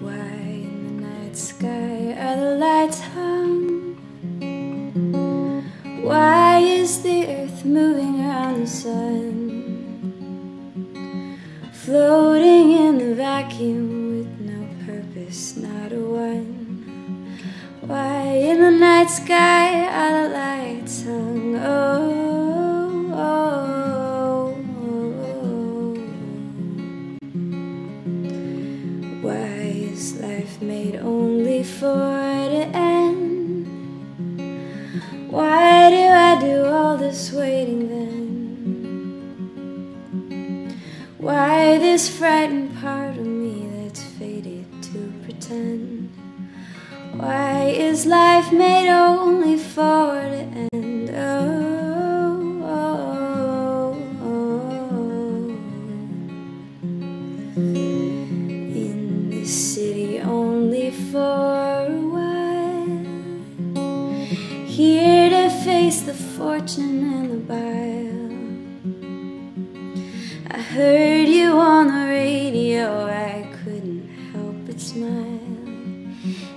Why in the night sky are the lights hung? Why is the earth moving around the sun? Floating in the vacuum with no purpose, not a one. Why in the night sky are the lights life made only for to end? Why do I do all this waiting then? Why this frightened part of me that's faded to pretend? Why is life made only for to end? Oh, oh, oh. In fortune and the bile. I heard you on the radio, I couldn't help but smile.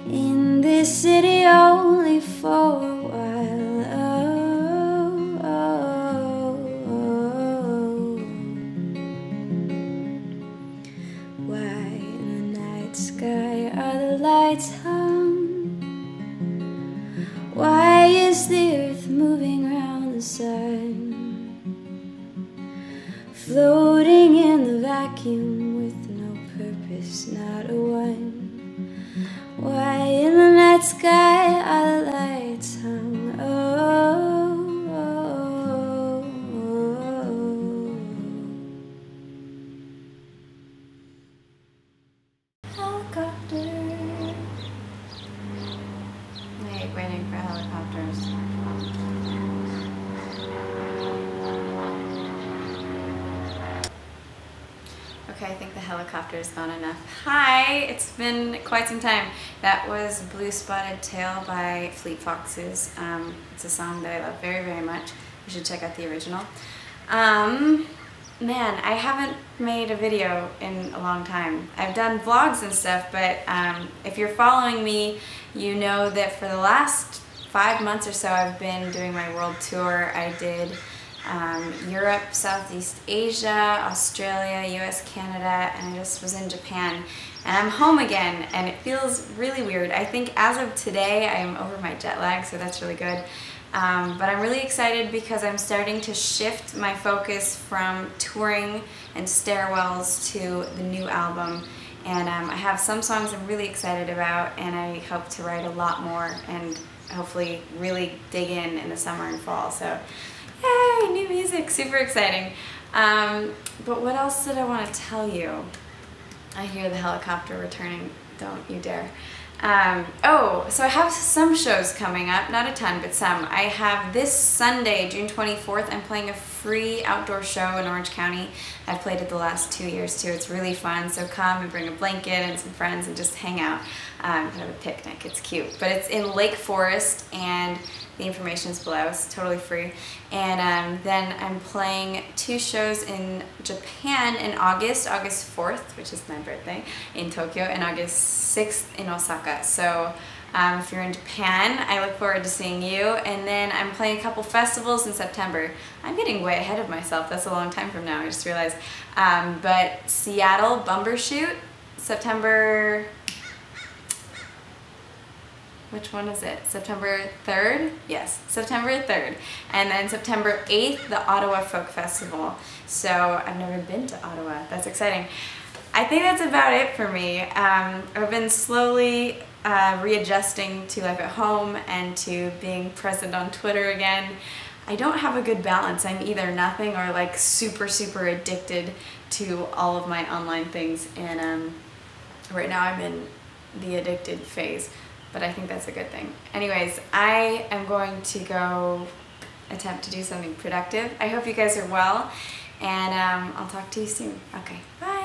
In this city only for a while. Oh, oh, oh. Why in the night sky are the lights hung? Why is the earth moving Floating in the vacuum with no purpose, not a one. Why in the night sky Okay, I think the helicopter's gone enough. Hi, it's been quite some time. That was Blue Spotted Tail by Fleet Foxes. Um, it's a song that I love very, very much. You should check out the original. Um, man, I haven't made a video in a long time. I've done vlogs and stuff, but um, if you're following me, you know that for the last five months or so, I've been doing my world tour. I did um, Europe, Southeast Asia, Australia, US, Canada, and I just was in Japan. And I'm home again, and it feels really weird. I think as of today, I am over my jet lag, so that's really good. Um, but I'm really excited because I'm starting to shift my focus from touring and stairwells to the new album. And um, I have some songs I'm really excited about, and I hope to write a lot more and hopefully really dig in in the summer and fall. So, yay, new music, super exciting. Um, but what else did I want to tell you? I hear the helicopter returning. Don't you dare. Um, oh, so I have some shows coming up, not a ton, but some. I have this Sunday, June 24th, I'm playing a free outdoor show in Orange County. I've played it the last two years too. It's really fun, so come and bring a blanket and some friends and just hang out um, have a picnic. It's cute. But it's in Lake Forest and the information is below. It's totally free. And um, then I'm playing two shows in Japan in August, August 4th, which is my birthday, in Tokyo, and August 6th in Osaka. So um, if you're in Japan, I look forward to seeing you. And then I'm playing a couple festivals in September. I'm getting way ahead of myself. That's a long time from now, I just realized. Um, but Seattle Bumbershoot, September which one is it? September 3rd? Yes, September 3rd. And then September 8th, the Ottawa Folk Festival. So I've never been to Ottawa. That's exciting. I think that's about it for me. Um, I've been slowly uh, readjusting to life at home and to being present on Twitter again. I don't have a good balance. I'm either nothing or like super, super addicted to all of my online things. And um, right now I'm in the addicted phase but I think that's a good thing. Anyways, I am going to go attempt to do something productive. I hope you guys are well, and um, I'll talk to you soon. Okay, bye.